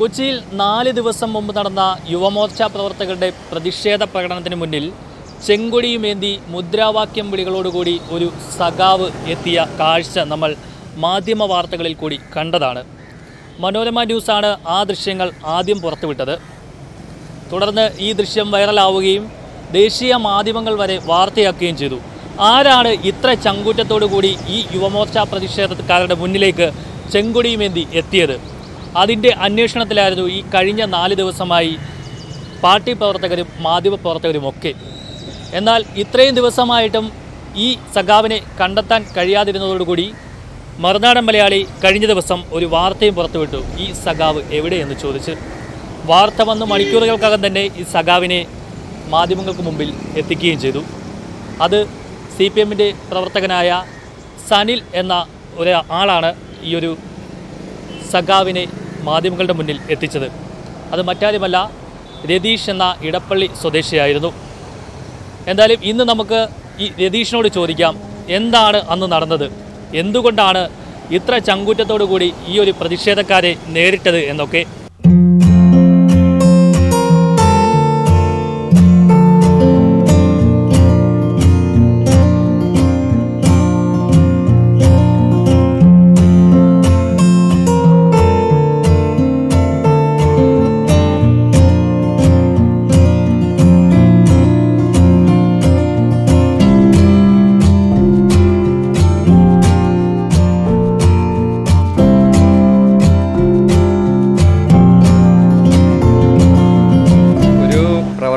കൊച്ചിയിൽ നാല് ദിവസം മുമ്പ് നടന്ന യുവമോർച്ച പ്രവർത്തകരുടെ പ്രതിഷേധ പ്രകടനത്തിന് മുന്നിൽ ചെങ്കൊടിയുമേന്തി മുദ്രാവാക്യം വിളികളോടുകൂടി ഒരു സഖാവ് എത്തിയ കാഴ്ച നമ്മൾ മാധ്യമ വാർത്തകളിൽ കൂടി കണ്ടതാണ്. മനോരമ ന്യൂസാണ് ആ ദൃശ്യങ്ങൾ ആദ്യം പുറത്തുവിട്ടത്. തുടർന്ന് ഈ ദൃശ്യം വൈറലാവുകയും ദേശീയ മാധ്യമങ്ങൾ വരെ വാർത്തയാക്കുകയും ചെയ്തു. ആരാണ് ഇത്ര ചങ്കൂറ്റത്തോടു കൂടി ഈ യുവമോർച്ച പ്രതിഷേധക്കാരുടെ മുന്നിലേക്ക് ചെങ്കൊടിയുമേന്തി എത്തിയത്? അതിന്റെ അന്വേഷണത്തിലായിരുന്നു ഈ കഴിഞ്ഞ നാല് ദിവസമായി പാർട്ടി പ്രവർത്തകരും മാധ്യമ പ്രവർത്തകരും ഒക്കെ. എന്നാൽ ഇത്രയും ദിവസമായിട്ടും ഈ സഖാവിനെ കണ്ടെത്താൻ കഴിയാതിരുന്നതോടുകൂടി മറുനാടൻ മലയാളി കഴിഞ്ഞ ദിവസം ഒരു വാർത്തയും പുറത്തുവിട്ടു. ഈ സഖാവ് എവിടെയെന്ന് ചോദിച്ച് വാർത്ത വന്ന് മണിക്കൂറുകൾക്കകം തന്നെ ഈ സഖാവിനെ മാധ്യമങ്ങൾക്ക് മുമ്പിൽ എത്തിക്കുകയും ചെയ്തു. അത് സി പി എമ്മിന്റെ പ്രവർത്തകനായ സനിൽ എന്ന ഒരു ആളാണ് ഈ ഒരു സഖാവിനെ മാധ്യമങ്ങളുടെ മുന്നിൽ എത്തിച്ചത്. അത് മറ്റാരുമല്ല രതീഷ് എന്ന ഇടപ്പള്ളി സ്വദേശിയായിരുന്നു. എന്തായാലും ഇന്ന് നമുക്ക് ഈ രതീഷിനോട് ചോദിക്കാം എന്താണ് അന്ന് നടന്നത്? എന്തുകൊണ്ടാണ് ഇത്ര ചങ്കൂറ്റത്തോടു കൂടി ഈ ഒരു പ്രതിഷേധക്കാരെ നേരിട്ടത് എന്നൊക്കെ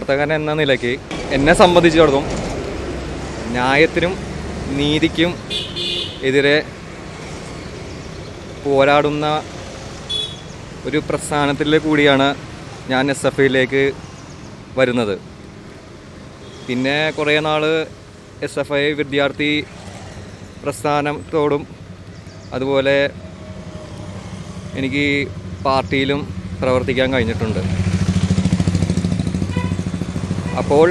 പ്രവർത്തകൻ എന്ന നിലയ്ക്ക് എന്നെ സംബന്ധിച്ചിടത്തോളം ന്യായത്തിനും നീതിക്കും എതിരെ പോരാടുന്ന ഒരു പ്രസ്ഥാനത്തിൽ കൂടിയാണ് ഞാൻ എസ് എഫ് ഐയിലേക്ക് വരുന്നത്. പിന്നെ കുറേ നാൾ എസ് എഫ് ഐ വിദ്യാർത്ഥി പ്രസ്ഥാനത്തോടും അതുപോലെ എനിക്ക് പാർട്ടിയിലും പ്രവർത്തിക്കാൻ കഴിഞ്ഞിട്ടുണ്ട്. അപ്പോൾ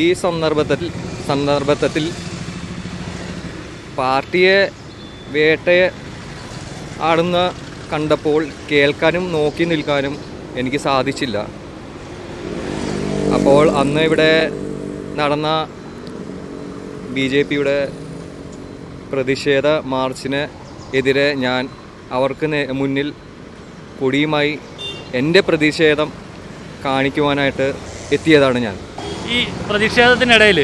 ഈ സന്ദർഭത്തിൽ സന്ദർഭത്തിൽ പാർട്ടിയെ വേട്ടയെ ആടുന്ന കണ്ടപ്പോൾ കേൾക്കാനും നോക്കി നിൽക്കാനും എനിക്ക് സാധിച്ചില്ല. അപ്പോൾ അന്ന് ഇവിടെ നടന്ന ബി ജെ പിയുടെ പ്രതിഷേധ മാർച്ചിന് എതിരെ ഞാൻ അവർക്ക് മുന്നിൽ കൊടിയുമായി എന്റെ പ്രതിഷേധം കാണിക്കുവാനായിട്ട് എത്തിയതാണ് ഞാൻ. ഈ പ്രതിഷേധത്തിനിടയിൽ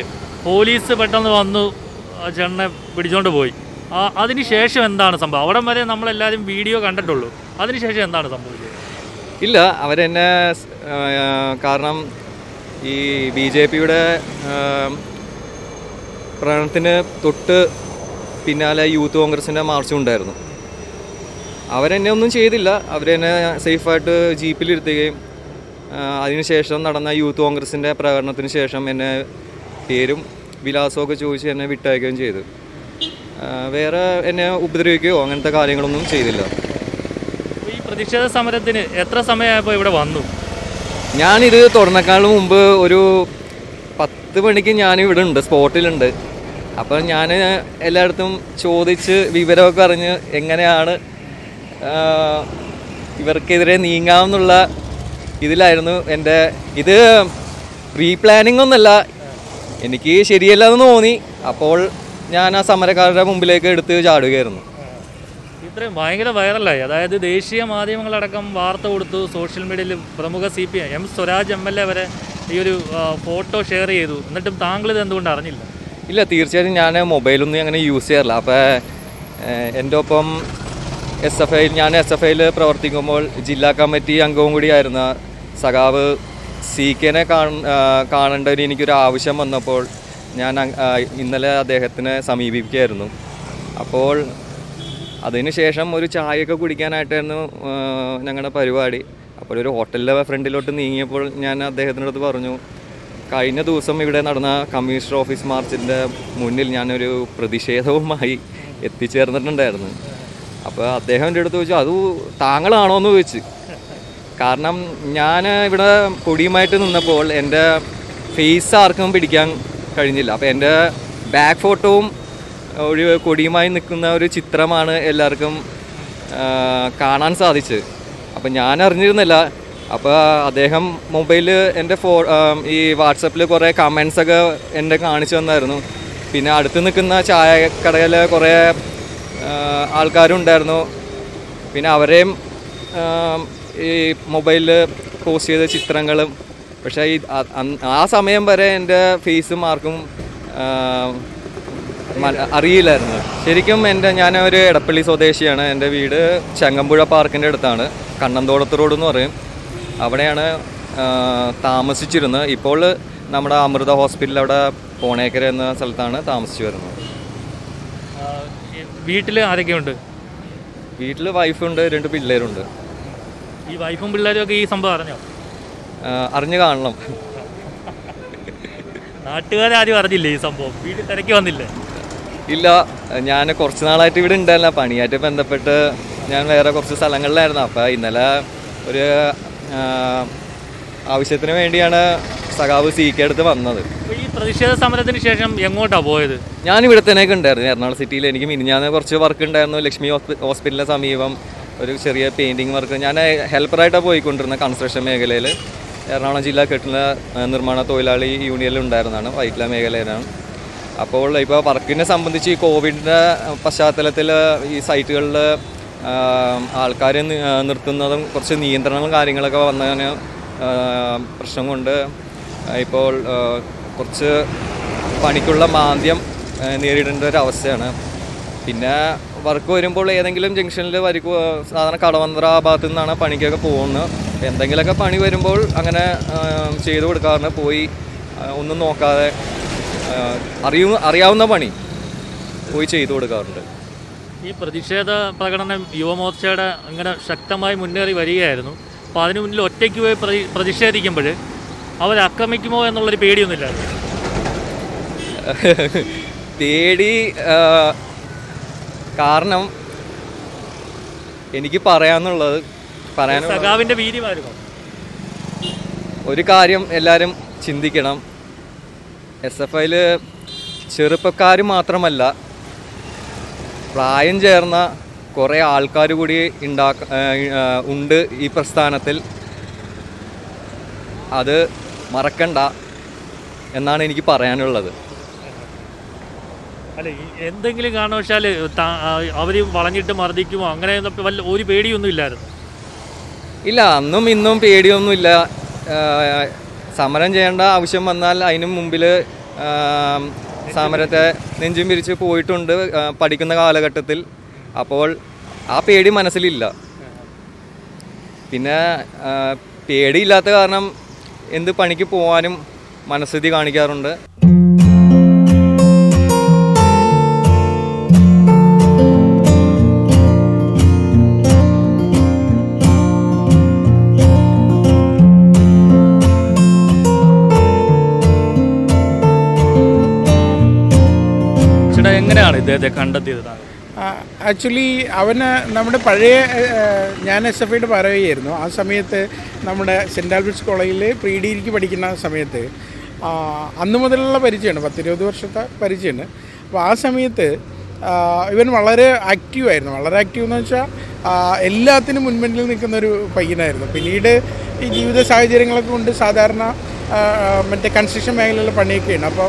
പോലീസ് പെട്ടെന്ന് വന്നു ചെണ്ണെ ചേട്ടനെ പിടിച്ചോണ്ട് പോയി. ആ അതിന് ശേഷം എന്താണ് സംഭവം? അവിടം വരെ നമ്മളെല്ലാവരും വീഡിയോ കണ്ടിട്ടുള്ളൂ. അതിനുശേഷം എന്താണ് സംഭവിച്ചത്? ഇല്ല അവരെന്നെ കാരണം ഈ ബി ജെ പിയുടെ പ്രകടനത്തിന് തൊട്ട് പിന്നാലെ യൂത്ത് കോൺഗ്രസിന്റെ മാർച്ചും ഉണ്ടായിരുന്നു. അവരെന്നെ ഒന്നും ചെയ്തില്ല. അവരെന്നെ സേഫായിട്ട് ജീപ്പിലിരുത്തുകയും അതിനുശേഷം നടന്ന യൂത്ത് കോൺഗ്രസിന്റെ പ്രകടനത്തിന് ശേഷം എന്നെ പേരും വിലാസമൊക്കെ ചോദിച്ച് എന്നെ വിട്ടയക്കുകയും ചെയ്തു. വേറെ എന്നെ ഉപദ്രവിക്കുകയോ അങ്ങനത്തെ കാര്യങ്ങളൊന്നും ചെയ്തില്ല. ഈ പ്രതിഷേധ സമരത്തിന് എത്ര സമയമായപ്പോൾ ഇവിടെ വന്നു? ഞാനിത് തുടർന്നേക്കാളും മുമ്പ് ഒരു പത്ത് മണിക്ക് ഞാൻ ഇവിടെ ഉണ്ട് സ്പോട്ടിലുണ്ട്. അപ്പം ഞാൻ എല്ലായിടത്തും ചോദിച്ച് വിവരമൊക്കെ അറിഞ്ഞ് എങ്ങനെയാണ് ഇവർക്കെതിരെ നീങ്ങാമെന്നുള്ള ഇതിലായിരുന്നു എന്റെ ഇത് പ്രീ പ്ലാനിംഗ് ഒന്നല്ല. എനിക്ക് ശരിയല്ല എന്ന് തോന്നി. അപ്പോൾ ഞാൻ ആ സമരക്കാരുടെ മുമ്പിലേക്ക് എടുത്ത് ചാടുകയായിരുന്നു. ഇത്രയും ഭയങ്കര വൈറലായി അതായത് ദേശീയ മാധ്യമങ്ങളടക്കം വാർത്ത കൊടുത്തു. സോഷ്യൽ മീഡിയയിൽ പ്രമുഖ C P M Swaraj M L A വരെ ഈ ഒരു ഫോട്ടോ ഷെയർ ചെയ്തു. എന്നിട്ടും താങ്കൾ ഇത് എന്തുകൊണ്ട് അറിഞ്ഞില്ല? ഇല്ല തീർച്ചയായിട്ടും ഞാൻ മൊബൈലൊന്നും അങ്ങനെ യൂസ് ചെയ്യാറില്ല. അപ്പോൾ എന്റെ ഒപ്പം എസ് എഫ് ഐയിൽ ഞാൻ എസ് എഫ് ഐയിൽ പ്രവർത്തിക്കുമ്പോൾ ജില്ലാ കമ്മിറ്റി അംഗവും കൂടിയായിരുന്ന സഖാവ് സി കെനെ കാണേണ്ടതിന് എനിക്കൊരു ആവശ്യം വന്നപ്പോൾ ഞാൻ ഇന്നലെ അദ്ദേഹത്തിനെ സമീപിക്കുകയായിരുന്നു. അപ്പോൾ അതിനുശേഷം ഒരു ചായയൊക്കെ കുടിക്കാനായിട്ടായിരുന്നു ഞങ്ങളുടെ പരിപാടി. അപ്പോൾ ഒരു ഹോട്ടലിലെ ഫ്രണ്ടിലോട്ട് നീങ്ങിയപ്പോൾ ഞാൻ അദ്ദേഹത്തിന്റെ അടുത്ത് പറഞ്ഞു കഴിഞ്ഞ ദിവസം ഇവിടെ നടന്ന കമ്മീഷണർ ഓഫീസ് മാർച്ചിന്റെ മുന്നിൽ ഞാനൊരു പ്രതിഷേധവുമായി എത്തിച്ചേർന്നിട്ടുണ്ടായിരുന്നു. അപ്പോൾ അദ്ദേഹം എന്റെ അടുത്ത് ചോദിച്ചു അത് താങ്കളാണോ എന്ന് ചോദിച്ചു. കാരണം ഞാൻ ഇവിടെ കൊടിയുമായിട്ട് നിന്നപ്പോൾ എന്റെ ഫേസ് ആർക്കും പിടിക്കാൻ കഴിഞ്ഞില്ല. അപ്പോൾ എന്റെ ബാക്ക് ഫോട്ടോവും ഒരു കൊടിയുമായി നിൽക്കുന്ന ഒരു ചിത്രമാണ് എല്ലാവർക്കും കാണാൻ സാധിച്ചത്. അപ്പം ഞാൻ അറിഞ്ഞിരുന്നില്ല. അപ്പോൾ അദ്ദേഹം മൊബൈലിൽ എന്റെ ഫോ ഈ വാട്സപ്പിൽ കുറേ കമൻസൊക്കെ എന്റെ കാണിച്ചു തന്നായിരുന്നു. പിന്നെ അടുത്ത് നിൽക്കുന്ന ചായക്കടയിൽ കുറേ ആൾക്കാരും ആൾക്കാരുണ്ടായിരുന്നു. പിന്നെ അവരെയും ഈ മൊബൈലിൽ പോസ്റ്റ് ചെയ്ത ചിത്രങ്ങളും പക്ഷേ ഈ ആ- സമയം വരെ എന്റെ ഫേസും ആർക്കും അറിയില്ലായിരുന്നു. ശരിക്കും എന്റെ ഞാൻ ഒരു എടപ്പള്ളി സ്വദേശിയാണ്. എന്റെ വീട് ചങ്ങമ്പുഴ പാർക്കിന്റെ അടുത്താണ്. കണ്ണന്തോടത്ത് റോഡ് എന്ന് പറയും. അവിടെയാണ് താമസിച്ചിരുന്നത്. ഇപ്പോൾ നമ്മുടെ അമൃത ഹോസ്പിറ്റൽ അവിടെ പോണേക്കര എന്ന സ്ഥലത്താണ് താമസിച്ചു വരുന്നത്. വീട്ടിൽ ആരൊക്കെയുണ്ട്? വീട്ടിൽ വൈഫുണ്ട് രണ്ട് പിള്ളേരുണ്ട്. ഈ വൈഫും പിള്ളേരും ഒക്കെ ഈ സംഭവം അറിഞ്ഞോ? അറിഞ്ഞു കാണണം. നാട്ടുകാരും അറിഞ്ഞില്ലേ ഈ സംഭവം? വീട്ടിൽ തിരക്കി വന്നില്ലേ? ഇല്ല ഞാൻ കുറച്ച് നാളായിട്ട് ഇവിടെ ഉണ്ടായിരുന്നില്ല പണിയായിട്ട് ബന്ധപ്പെട്ട് ഞാൻ വേറെ കുറച്ച് സ്ഥലങ്ങളിലായിരുന്നു. അപ്പോൾ ഇന്നലെ ഒരു ആവശ്യത്തിന് വേണ്ടിയാണ് സഖാവ് സി കെ അടുത്ത് വന്നത്. ഈ പ്രതിഷേധ സമരത്തിന് ശേഷം എങ്ങോട്ടാ പോയത്? ഞാൻ ഇവിടെ തന്നെയൊക്കെ ഉണ്ടായിരുന്നു. എറണാകുളം സിറ്റിയിൽ എനിക്ക് മിനിഞ്ഞാന്ന് കുറച്ച് വർക്ക് ഉണ്ടായിരുന്നു. ലക്ഷ്മി ഹോസ്പി- ഹോസ്പിറ്റലിന് സമീപം ഒരു ചെറിയ പെയിന്റിങ് വർക്ക് ഞാൻ ഹെൽപ്പറായിട്ടാണ് പോയിക്കൊണ്ടിരുന്നത് കൺസ്ട്രക്ഷൻ മേഖലയിൽ എറണാകുളം ജില്ലാ കെട്ടിട നിർമ്മാണ തൊഴിലാളി യൂണിയനിൽ ഉണ്ടായിരുന്നതാണ് വൈറ്റില മേഖലയിലാണ്. അപ്പോൾ ഇപ്പോൾ വർക്കിനെ സംബന്ധിച്ച് ഈ കോവിഡിന്റെ പശ്ചാത്തലത്തിൽ ഈ സൈറ്റുകളിൽ ആൾക്കാരെ നിർത്തുന്നതും കുറച്ച് നിയന്ത്രണങ്ങളും കാര്യങ്ങളൊക്കെ വന്നതിന് പ്രശ്നം കൊണ്ട് ഇപ്പോൾ കുറച്ച് പണിക്കുള്ള മാന്ദ്യം നേരിടേണ്ട ഒരു അവസ്ഥയാണ്. പിന്നെ വർക്ക് വരുമ്പോൾ ഏതെങ്കിലും ജംഗ്ഷനിൽ വരിക സാധാരണ കടവന്ത്ര ആ ഭാഗത്തു നിന്നാണ് പണിക്കൊക്കെ പോകുന്നത്. എന്തെങ്കിലുമൊക്കെ പണി വരുമ്പോൾ അങ്ങനെ ചെയ്തു കൊടുക്കാറുണ്ട്. പോയി ഒന്നും നോക്കാതെ അറിയു അറിയാവുന്ന പണി പോയി ചെയ്തു കൊടുക്കാറുണ്ട്. ഈ പ്രതിഷേധ പ്രകടനം യുവമോർച്ചയുടെ അങ്ങനെ ശക്തമായി മുന്നേറി വരികയായിരുന്നു. അപ്പോൾ അതിനു മുന്നിൽ ഒറ്റയ്ക്ക് പോയി പ്രതി പ്രതിഷേധിക്കുമ്പോൾ അവരാക്രമിക്കുമോ എന്നുള്ളൊരു പേടിയൊന്നുമില്ലായിരുന്നു. പേടി കാരണം എനിക്ക് പറയാന്നുള്ളത് പറയാനുള്ള വീര്യമായിരുന്നു ഒരു കാര്യം എല്ലാവരും ചിന്തിക്കണം. എസ് എഫ് ഐയിൽ ചെറുപ്പക്കാർ മാത്രമല്ല പ്രായം ചേർന്ന കുറേ ആൾക്കാർ കൂടി ഉണ്ടാക്ക ഉണ്ട് ഈ പ്രസ്ഥാനത്തിൽ. അത് മറക്കണ്ട എന്നാണ് എനിക്ക് പറയാനുള്ളത്. അല്ല എന്തെങ്കിലും കാരണവശാൽ അവർ വളഞ്ഞിട്ട് മർദ്ദിക്കുമോ? അങ്ങനെ വല്ല ഒരു പേടിയൊന്നും ഇല്ലായിരുന്നു. ഇല്ല അന്നും ഇന്നും പേടിയൊന്നും ഇല്ല സമരം ചെയ്യേണ്ട ആവശ്യം വന്നാൽ അതിനു മുമ്പിൽ സമരത്തെ നെഞ്ചും പിരിച്ച് പോയിട്ടുണ്ട് പഠിക്കുന്ന കാലഘട്ടത്തിൽ. അപ്പോൾ ആ പേടി മനസ്സിലില്ല. പിന്നെ പേടിയില്ലാത്ത കാരണം എന്ത് പണിക്ക് പോകാനും മനസ്ഥിതി കാണിക്കാറുണ്ട്. എങ്ങനെയാണ് ഇദ്ദേഹത്തെ കണ്ടെത്തിയത്? ആക്ച്വലി അവന് നമ്മുടെ പഴയ ഞാൻ എസ് എഫ് ഐയുടെ പറയുകയായിരുന്നു ആ സമയത്ത് നമ്മുടെ സെന്റ് ആൽബർട്സ് കോളേജിൽ പ്രീ ഡിഗ്രിക്ക് പഠിക്കുന്ന സമയത്ത് അന്ന് മുതലുള്ള പരിചയമാണ്. പത്തിരുപത് വർഷത്തെ പരിചയമാണ്. അപ്പോൾ ആ സമയത്ത് ഇവൻ വളരെ ആക്റ്റീവായിരുന്നു വളരെ ആക്റ്റീവ് എന്ന് വെച്ചാൽ എല്ലാത്തിനും മുൻപന്തിൽ നിൽക്കുന്ന ഒരു പയ്യനായിരുന്നു. പിന്നീട് ഈ ജീവിത സാഹചര്യങ്ങളൊക്കെ കൊണ്ട് സാധാരണ മറ്റേ കൺസ്ട്രക്ഷൻ മേഖലയിലുള്ള പണിയൊക്കെയാണ്. അപ്പോൾ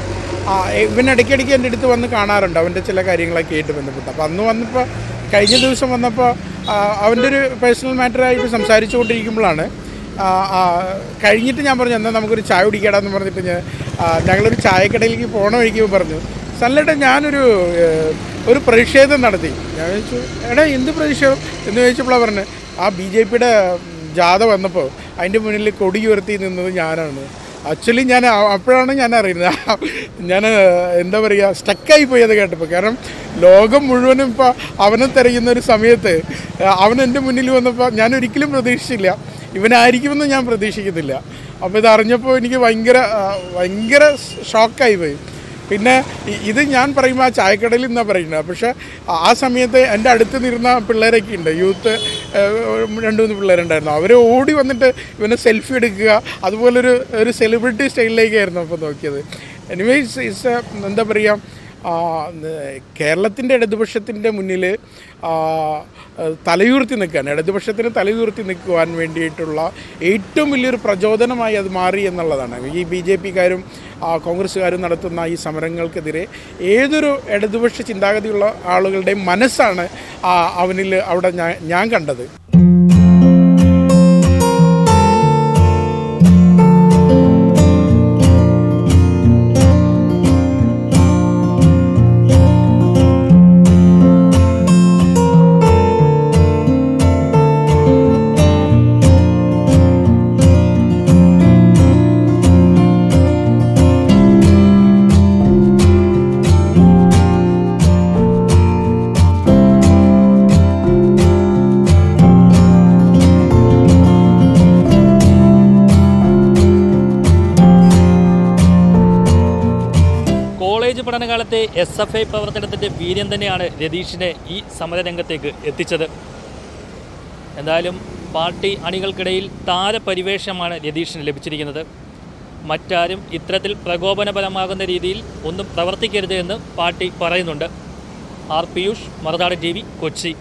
ഇവൻ ഇടയ്ക്കിടയ്ക്ക് എന്റെ അടുത്ത് വന്ന് കാണാറുണ്ട് അവന്റെ ചില കാര്യങ്ങളൊക്കെ ആയിട്ട് ബന്ധപ്പെട്ട്. അപ്പോൾ അന്ന് വന്നപ്പോൾ കഴിഞ്ഞ ദിവസം വന്നപ്പോൾ അവന്റെ ഒരു പേഴ്സണൽ മാറ്ററായിട്ട് സംസാരിച്ചുകൊണ്ടിരിക്കുമ്പോഴാണ് ആ, ആ, കഴിഞ്ഞിട്ട് ഞാൻ പറഞ്ഞു എന്നാൽ നമുക്കൊരു ചായ കുടിക്കടാന്ന് പറഞ്ഞിട്ട് ഞാൻ ആ, ഞങ്ങളൊരു ചായക്കടയിലേക്ക് പോണ വഴിക്ക് പറഞ്ഞു സല്ലട്ട ഞാനൊരു ഒരു പ്രതിഷേധം നടത്തി. ഞാൻ ചോദിച്ചു എടാ എന്ത് പ്രതിഷേധം? എന്ന് ചോദിച്ചപ്പോഴാണ് പറഞ്ഞത് ആ ബി ജെ പിയുടെ ജാഥ വന്നപ്പോൾ അതിന്റെ മുന്നിൽ കൊടി ഉയർത്തി നിന്നത് ഞാനാണ്. ആക്ച്വലി ഞാൻ അപ്പോഴാണ് ഞാൻ അറിയുന്നത്. ഞാൻ എന്താ പറയുക സ്റ്റക്കായി പോയി അത് കേട്ടപ്പോൾ കാരണം ലോകം മുഴുവനും ഇപ്പോൾ അവനെ തിരയുന്ന ഒരു സമയത്ത് അവൻ എന്റെ മുന്നിൽ വന്നപ്പോൾ ഞാൻ ഒരിക്കലും പ്രതീക്ഷിച്ചില്ല. ഇവനായിരിക്കുമെന്ന് ഞാൻ പ്രതീക്ഷിക്കുന്നില്ല അപ്പോൾ ഇത് അറിഞ്ഞപ്പോൾ എനിക്ക് ഭയങ്കര ഭയങ്കര ഷോക്കായി പോയി. പിന്നെ ഇത് ഞാൻ പറയുമ്പോൾ ആ ചായക്കടയിൽ നിന്നാണ് പറയുന്നത്. പക്ഷേ ആ സമയത്ത് എന്റെ അടുത്ത് നിന്ന പിള്ളേരൊക്കെ ഉണ്ട്. യൂത്ത് രണ്ട് മൂന്ന് പിള്ളേരുണ്ടായിരുന്നു. അവർ ഓടി വന്നിട്ട് ഇവനെ സെൽഫി എടുക്കുക. അതുപോലൊരു ഒരു സെലിബ്രിറ്റി സ്റ്റൈലിലേക്കായിരുന്നു അപ്പോൾ നോക്കിയത്. എനിവേസ് ഇസ് എന്താ പറയുക കേരളത്തിന്റെ ഇടതുപക്ഷത്തിന്റെ മുന്നിൽ തലയുർത്തി നിൽക്കാൻ ഇടതുപക്ഷത്തിന് തലയുയർത്തി നിൽക്കുവാൻ വേണ്ടിയിട്ടുള്ള ഏറ്റവും വലിയൊരു പ്രചോദനമായി അത് മാറി എന്നുള്ളതാണ്. ഈ ബി ജെ പിക്കാരും കോൺഗ്രസ്സുകാരും നടത്തുന്ന ഈ സമരങ്ങൾക്കെതിരെ ഏതൊരു ഇടതുപക്ഷ ചിന്താഗതിയുള്ള ആളുകളുടെയും മനസ്സാണ് അവനിൽ അവിടെ ഞാൻ ഞാൻ കണ്ടത്. പഠനകാലത്തെ എസ് എഫ് ഐ പ്രവർത്തനത്തിന്റെ വീര്യം തന്നെയാണ് രതീഷിനെ ഈ സമരരംഗത്തേക്ക് എത്തിച്ചത്. എന്തായാലും പാർട്ടി അണികൾക്കിടയിൽ താരപരിവേഷമാണ് രതീഷിന് ലഭിച്ചിരിക്കുന്നത്. മറ്റാരും ഇത്തരത്തിൽ പ്രകോപനപരമാകുന്ന രീതിയിൽ ഒന്നും പ്രവർത്തിക്കരുത് എന്ന് പാർട്ടി പറയുന്നുണ്ട്. ആർ. പിയൂഷ് മറുതാട് ടി കൊച്ചി.